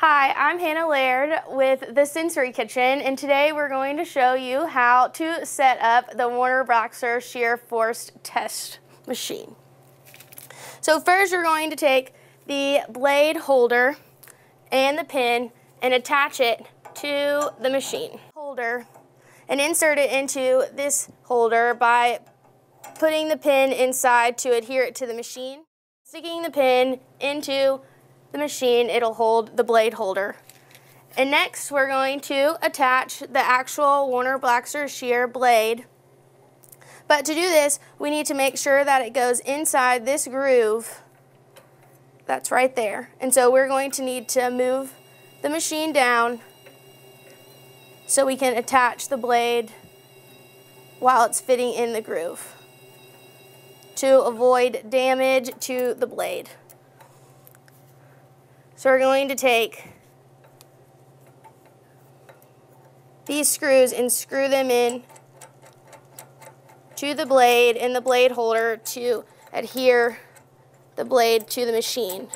Hi, I'm Hannah Laird with the Sensory Kitchen, and today we're going to show you how to set up the Warner Bratzler Shear Force Test Machine. So first you're going to take the blade holder and the pin and attach it to the machine holder and insert it into this holder by putting the pin inside to adhere it to the machine. Sticking the pin into the machine, it'll hold the blade holder. And next, we're going to attach the actual Warner Bratzler shear blade. But to do this, we need to make sure that it goes inside this groove that's right there. And so we're going to need to move the machine down so we can attach the blade while it's fitting in the groove to avoid damage to the blade. So we're going to take these screws and screw them in to the blade and the blade holder to adhere the blade to the machine.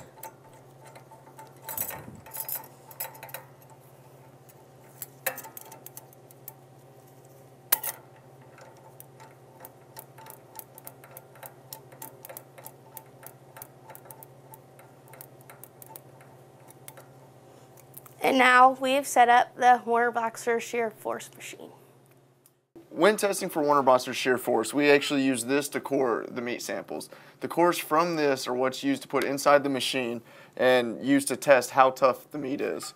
And now we've set up the Warner Bratzler Shear Force machine. When testing for Warner Bratzler Shear Force, we actually use this to core the meat samples. The cores from this are what's used to put inside the machine and used to test how tough the meat is.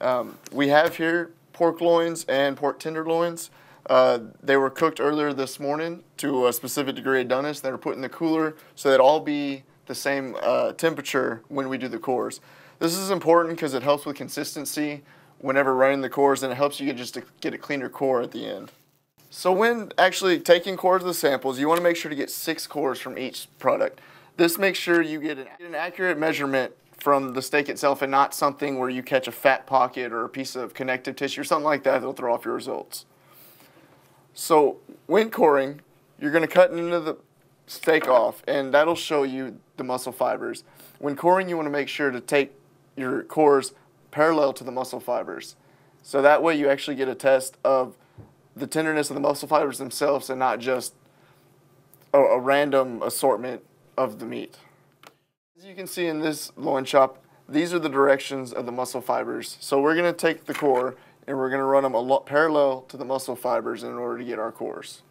Um, we have here pork loins and pork tenderloins. Uh, they were cooked earlier this morning to a specific degree of doneness. They were put in the cooler so that all be the same uh, temperature when we do the cores. This is important because it helps with consistency whenever running the cores and it helps you get just to get a cleaner core at the end. So when actually taking cores of the samples, you want to make sure to get six cores from each product. This makes sure you get an, an accurate measurement from the steak itself and not something where you catch a fat pocket or a piece of connective tissue or something like that that'll throw off your results. So when coring, you're going to cut into the steak off and that'll show you the muscle fibers. When coring, you want to make sure to take your cores parallel to the muscle fibers. So that way you actually get a test of the tenderness of the muscle fibers themselves and not just a, a random assortment of the meat. As you can see in this loin chop, these are the directions of the muscle fibers. So we're going to take the core and we're going to run them a lot parallel to the muscle fibers in order to get our cores.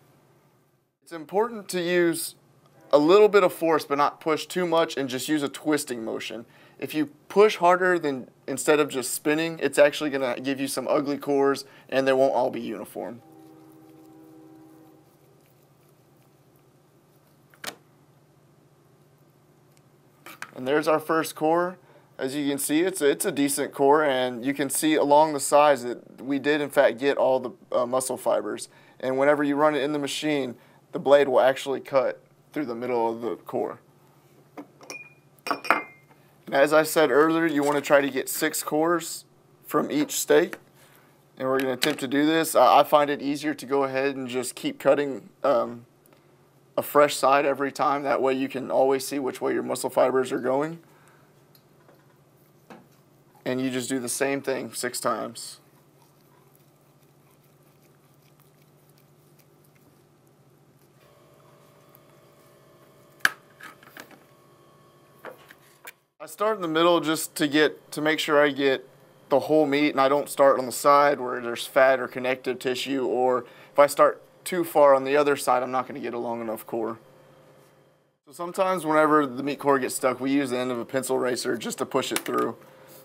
It's important to use a little bit of force but not push too much and just use a twisting motion. If you push harder than instead of just spinning, it's actually going to give you some ugly cores and they won't all be uniform. And there's our first core. As you can see, it's a, it's a decent core, and you can see along the sides that we did in fact get all the uh, muscle fibers. And whenever you run it in the machine, the blade will actually cut through the middle of the core. And as I said earlier, you want to try to get six cores from each steak. And we're going to attempt to do this. I find it easier to go ahead and just keep cutting um, a fresh side every time. That way you can always see which way your muscle fibers are going. And you just do the same thing six times. I start in the middle just to get to make sure I get the whole meat and I don't start on the side where there's fat or connective tissue or if I start too far on the other side, I'm not going to get a long enough core. So sometimes whenever the meat core gets stuck, we use the end of a pencil eraser just to push it through.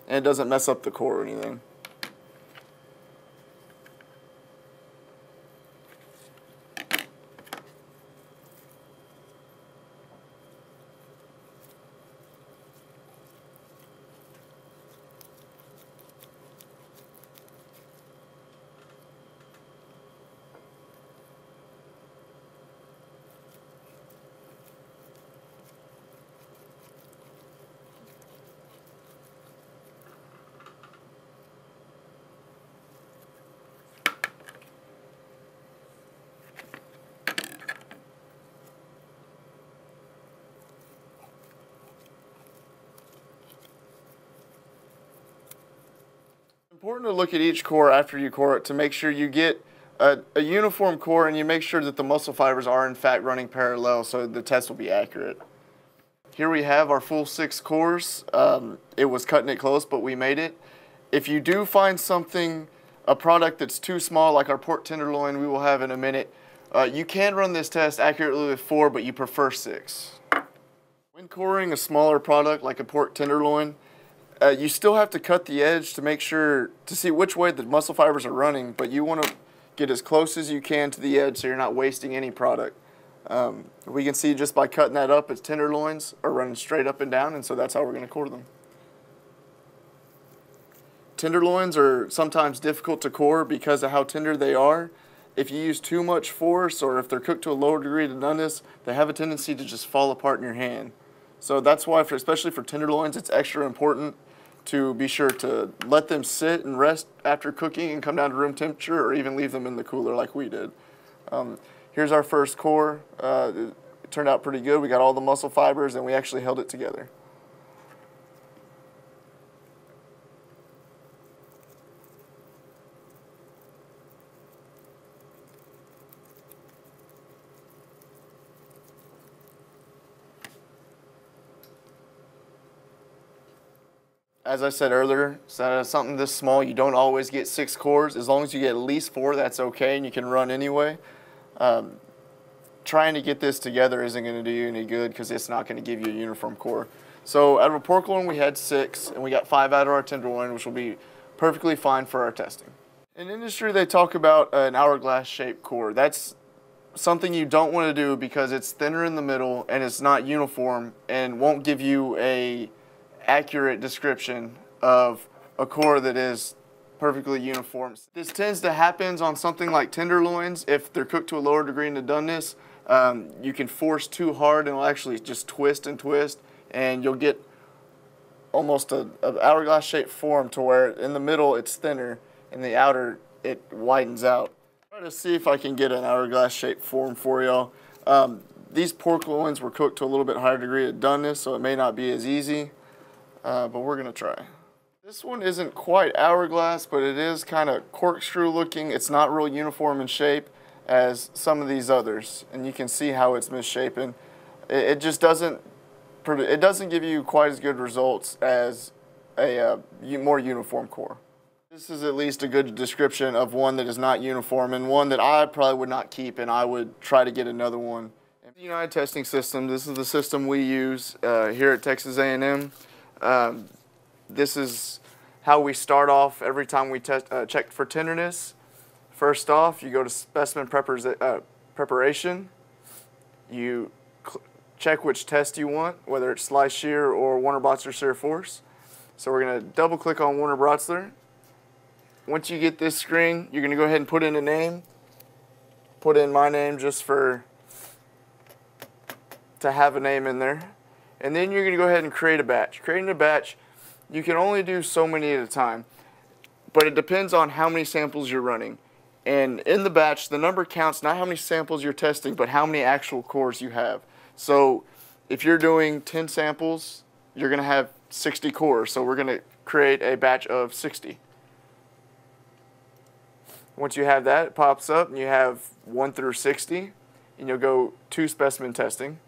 And it doesn't mess up the core or anything. Important to look at each core after you core it to make sure you get a, a, uniform core and you make sure that the muscle fibers are in fact running parallel so the test will be accurate. Here we have our full six cores. Um, it was cutting it close, but we made it. If you do find something, a product that's too small, like our pork tenderloin we will have in a minute, uh, you can run this test accurately with four, but you prefer six. When coring a smaller product like a pork tenderloin, uh, you still have to cut the edge to make sure, to see which way the muscle fibers are running, but you want to get as close as you can to the edge so you're not wasting any product. Um, we can see just by cutting that up, its tenderloins are running straight up and down, and so that's how we're going to core them. Tenderloins are sometimes difficult to core because of how tender they are. If you use too much force or if they're cooked to a lower degree of doneness, they have a tendency to just fall apart in your hand. So that's why, for, especially for tenderloins, it's extra important to be sure to let them sit and rest after cooking and come down to room temperature or even leave them in the cooler like we did. Um, here's our first core. Uh, it turned out pretty good. We got all the muscle fibers and we actually held it together. As I said earlier, something this small, you don't always get six cores. As long as you get at least four, that's okay, and you can run anyway. Um, trying to get this together isn't going to do you any good because it's not going to give you a uniform core. So out of a pork loin, we had six, and we got five out of our tenderloin, which will be perfectly fine for our testing. In industry, they talk about an hourglass shaped core. That's something you don't want to do because it's thinner in the middle and it's not uniform and won't give you a accurate description of a core that is perfectly uniform. This tends to happen on something like tenderloins. If they're cooked to a lower degree in the doneness, um, you can force too hard and it'll actually just twist and twist and you'll get almost a, a hourglass shaped form to where in the middle it's thinner and the outer it widens out. Try to see if I can get an hourglass shaped form for y'all. Um, these pork loins were cooked to a little bit higher degree of doneness so it may not be as easy uh, but we're gonna try. This one isn't quite hourglass, but it is kind of corkscrew looking. It's not real uniform in shape as some of these others, and you can see how it's misshapen. It, it just doesn't, it doesn't give you quite as good results as a uh, more uniform core. This is at least a good description of one that is not uniform and one that I probably would not keep and I would try to get another one. United Testing System, this is the system we use uh, here at Texas A&M. Um, this is how we start off every time we test, uh, check for tenderness. First off, you go to specimen uh, preparation. You check which test you want, whether it's slice shear or Warner Bratzler shear force. So we're going to double click on Warner Bratzler. Once you get this screen, you're going to go ahead and put in a name. Put in my name just for to have a name in there and then you're going to go ahead and create a batch. Creating a batch, you can only do so many at a time, but it depends on how many samples you're running. And in the batch, the number counts not how many samples you're testing, but how many actual cores you have. So if you're doing 10 samples, you're going to have 60 cores. So we're going to create a batch of 60. Once you have that, it pops up and you have 1 through 60, and you'll go to specimen testing.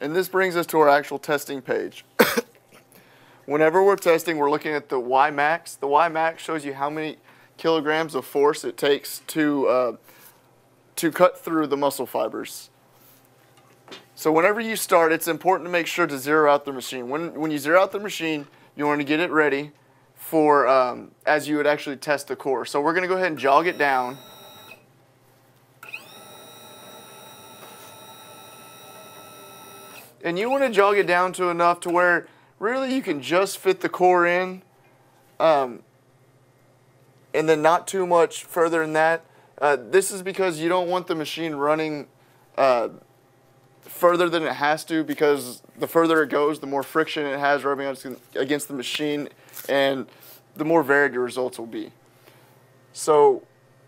And this brings us to our actual testing page. Whenever we're testing, we're looking at the Y max. The Y max shows you how many kilograms of force it takes to, uh, to cut through the muscle fibers. So whenever you start, it's important to make sure to zero out the machine. When, when you zero out the machine, you want to get it ready for um, as you would actually test the core. So we're going to go ahead and jog it down. And you want to jog it down to enough to where really you can just fit the core in um, and then not too much further than that. Uh, this is because you don't want the machine running uh, further than it has to because the further it goes, the more friction it has rubbing against the machine and the more varied your results will be. So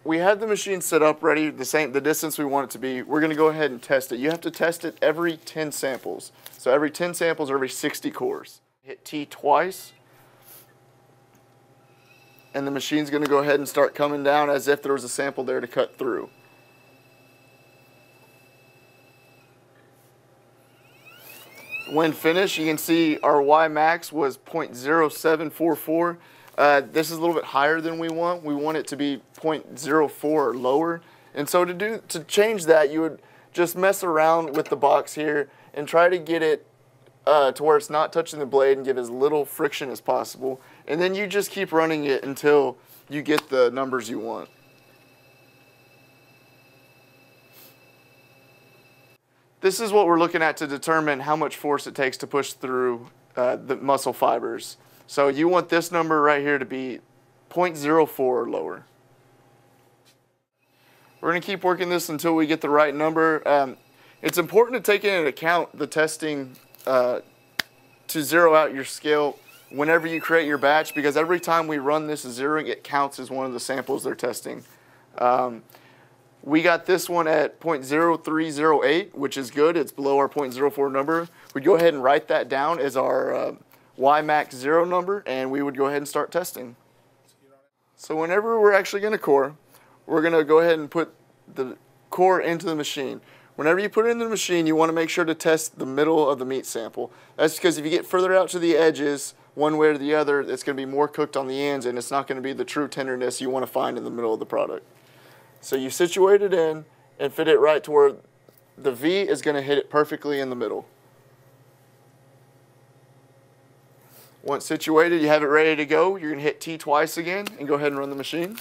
we have the machine set up ready, the same the distance we want it to be. We're going to go ahead and test it. You have to test it every 10 samples. So every 10 samples or every 60 cores. Hit T twice. And the machine's going to go ahead and start coming down as if there was a sample there to cut through. When finished, you can see our Y max was 0.0744. Uh, this is a little bit higher than we want. We want it to be 0.04 or lower. And so to do to change that, you would just mess around with the box here and try to get it uh, to where it's not touching the blade and give as little friction as possible. And then you just keep running it until you get the numbers you want. This is what we're looking at to determine how much force it takes to push through uh, the muscle fibers. So you want this number right here to be 0.04 or lower. We're going to keep working this until we get the right number. Um, it's important to take into account the testing uh, to zero out your scale whenever you create your batch because every time we run this zeroing, it counts as one of the samples they're testing. Um, we got this one at 0.0308, which is good. It's below our 0.04 number. We'd go ahead and write that down as our uh, YMAX zero number, and we would go ahead and start testing. So whenever we're actually going to core, we're going to go ahead and put the core into the machine. Whenever you put it in the machine, you want to make sure to test the middle of the meat sample. That's because if you get further out to the edges, one way or the other, it's going to be more cooked on the ends, and it's not going to be the true tenderness you want to find in the middle of the product. So you situate it in and fit it right to where the V is going to hit it perfectly in the middle. Once situated, you have it ready to go. You're going to hit T twice again and go ahead and run the machine.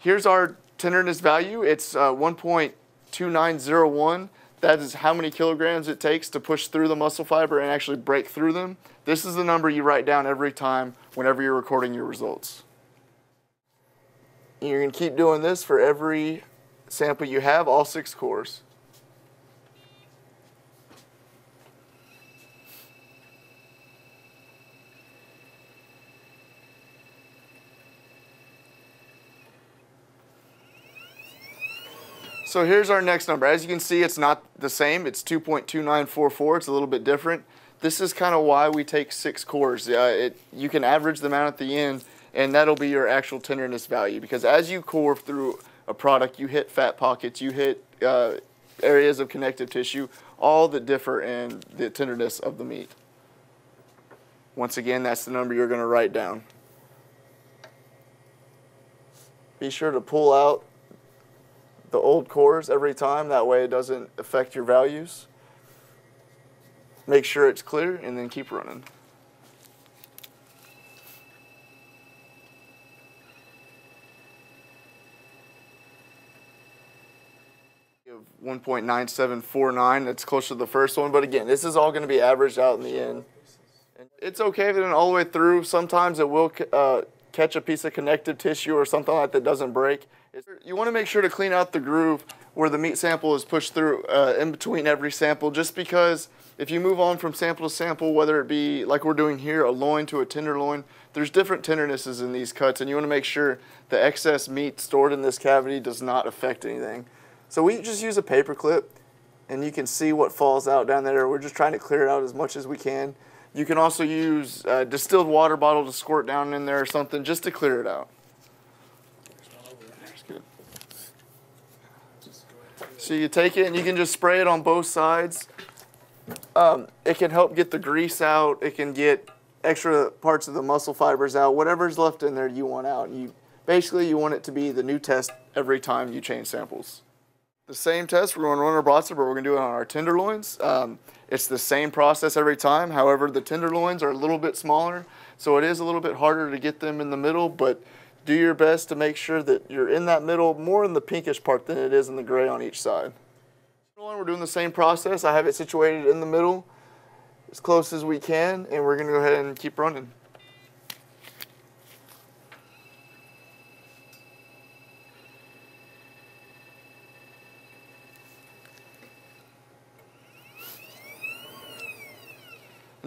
Here's our tenderness value. It's uh, 1.2901. That is how many kilograms it takes to push through the muscle fiber and actually break through them. This is the number you write down every time whenever you're recording your results. You're to keep doing this for every sample you have, all six cores. So here's our next number. As you can see, it's not the same. It's 2.2944. It's a little bit different. This is kind of why we take six cores. Uh, it, you can average them out at the end, and that'll be your actual tenderness value. Because as you core through a product, you hit fat pockets, you hit uh, areas of connective tissue, all that differ in the tenderness of the meat. Once again, that's the number you're going to write down. Be sure to pull out the old cores every time. That way it doesn't affect your values. Make sure it's clear and then keep running. 1.9749. That's closer to the first one. But again, this is all going to be averaged out in the end. It's okay if it all the way through. Sometimes it will uh, catch a piece of connective tissue or something like that doesn't break. You want to make sure to clean out the groove where the meat sample is pushed through uh, in between every sample just because if you move on from sample to sample, whether it be like we're doing here, a loin to a tenderloin, there's different tendernesses in these cuts and you want to make sure the excess meat stored in this cavity does not affect anything. So we just use a paper clip and you can see what falls out down there. We're just trying to clear it out as much as we can. You can also use a distilled water bottle to squirt down in there or something just to clear it out. So you take it and you can just spray it on both sides. Um, it can help get the grease out. It can get extra parts of the muscle fibers out. Whatever's left in there you want out. You Basically, you want it to be the new test every time you change samples. The same test, we're going to run our Bratzler, but we're going to do it on our tenderloins. Um, it's the same process every time. However, the tenderloins are a little bit smaller, so it is a little bit harder to get them in the middle, but do your best to make sure that you're in that middle, more in the pinkish part than it is in the gray on each side. We're doing the same process. I have it situated in the middle as close as we can, and we're going to go ahead and keep running.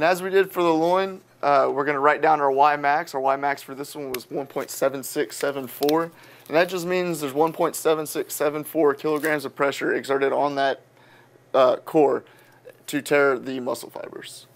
And as we did for the loin, uh, we're going to write down our Y max. Our Y max for this one was 1.7674. And that just means there's 1.7674 kilograms of pressure exerted on that uh, core to tear the muscle fibers.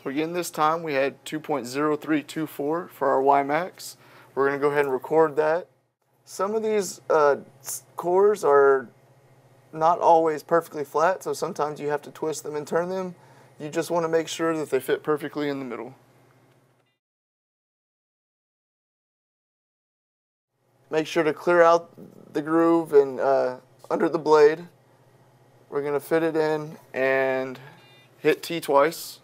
So again, this time we had 2.0324 for our YMAX. We're going to go ahead and record that. Some of these uh, cores are not always perfectly flat, so sometimes you have to twist them and turn them. You just want to make sure that they fit perfectly in the middle. Make sure to clear out the groove and uh, under the blade. We're going to fit it in and hit T twice.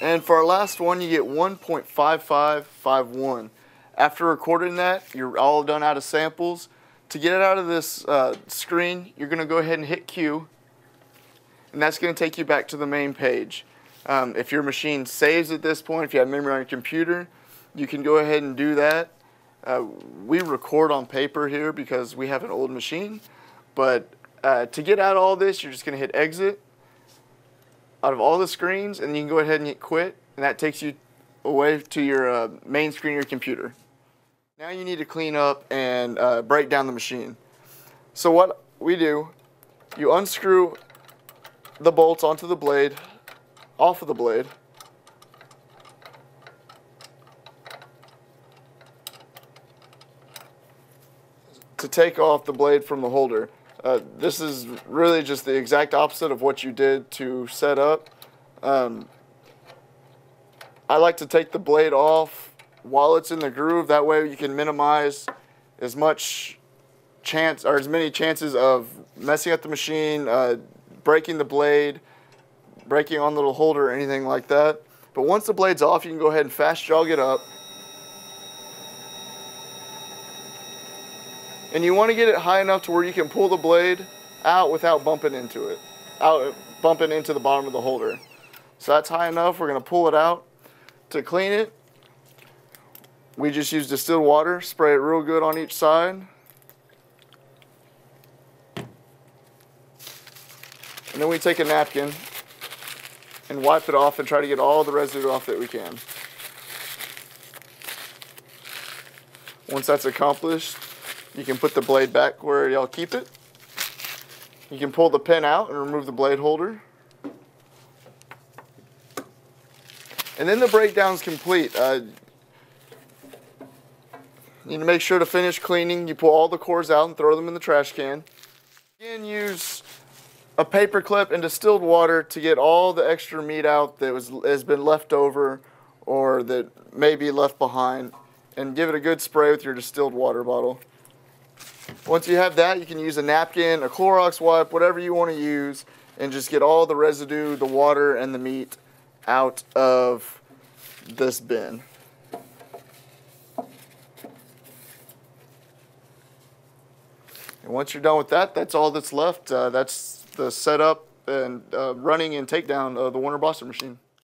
And for our last one, you get 1.5551. After recording that, you're all done out of samples. To get it out of this uh, screen, you're going to go ahead and hit Q, and that's going to take you back to the main page. Um, if your machine saves at this point, if you have memory on your computer, you can go ahead and do that. Uh, we record on paper here because we have an old machine, but uh, to get out of all this, you're just going to hit exit, out of all the screens, and you can go ahead and hit quit, and that takes you away to your uh, main screen of your computer. Now you need to clean up and uh, break down the machine. So what we do, you unscrew the bolts onto the blade, off of the blade, to take off the blade from the holder. Uh, this is really just the exact opposite of what you did to set up. Um, I like to take the blade off while it's in the groove. That way you can minimize as much chance or as many chances of messing up the machine, uh, breaking the blade, breaking on the little holder or anything like that. But once the blade's off, you can go ahead and fast jog it up. And you want to get it high enough to where you can pull the blade out without bumping into it, out bumping into the bottom of the holder. So that's high enough. We're going to pull it out. To clean it, we just use distilled water, spray it real good on each side. And then we take a napkin and wipe it off and try to get all the residue off that we can. Once that's accomplished, you can put the blade back where y'all keep it. You can pull the pin out and remove the blade holder. And then the breakdown's complete. Uh, you need to make sure to finish cleaning. You pull all the cores out and throw them in the trash can. Again, use a paper clip and distilled water to get all the extra meat out that was has been left over or that may be left behind and give it a good spray with your distilled water bottle. Once you have that, you can use a napkin, a Clorox wipe, whatever you want to use, and just get all the residue, the water, and the meat out of this bin. And once you're done with that, that's all that's left. Uh, that's the setup and uh, running and takedown of the Warner Bratzler machine.